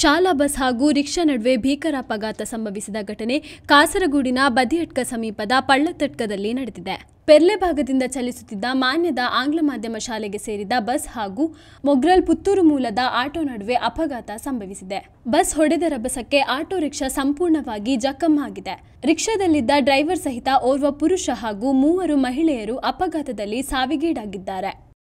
ಶಾಲಾ ಬಸ್ ಹಾಗೂ ರಿಕ್ಷಾ ನಡುವೆ ಭೀಕರ ಅಪಘಾತ ಸಂಭವಿಸಿದ ಘಟನೆ ಕಾಸರಗೂಡಿನ ಬದಿಯಟ್ಕ ಸಮೀಪದ ಪಳ್ಳತಟ್ಕದಲ್ಲಿ ನಡೆದಿದೆ. ಪೆರ್ಲೆ ಭಾಗದಿಂದ ಚಲಿಸುತ್ತಿದ್ದ ಮಾನ್ಯದ ಆಂಗ್ಲ ಮಾಧ್ಯಮ ಶಾಲೆಗೆ ಸೇರಿದ ಬಸ್ ಹಾಗೂ ಮೊಗ್ರಲ್ ಪುತ್ತೂರು ಮೂಲದ ಆಟೋ ನಡುವೆ ಅಪಘಾತ ಸಂಭವಿಸಿದೆ. ಬಸ್ ಹೊಡೆದ ರಭಸಕ್ಕೆ ಆಟೋ ರಿಕ್ಷಾ ಸಂಪೂರ್ಣವಾಗಿ ಜಖಂ ಆಗಿದೆ. ರಿಕ್ಷಾದಲ್ಲಿದ್ದ ಡ್ರೈವರ್ ಸಹಿತ ಓರ್ವ ಪುರುಷ ಹಾಗೂ ಮೂವರು ಮಹಿಳೆಯರು ಅಪಘಾತದಲ್ಲಿ ಸಾವಿಗೀಡಾಗಿದ್ದಾರೆ.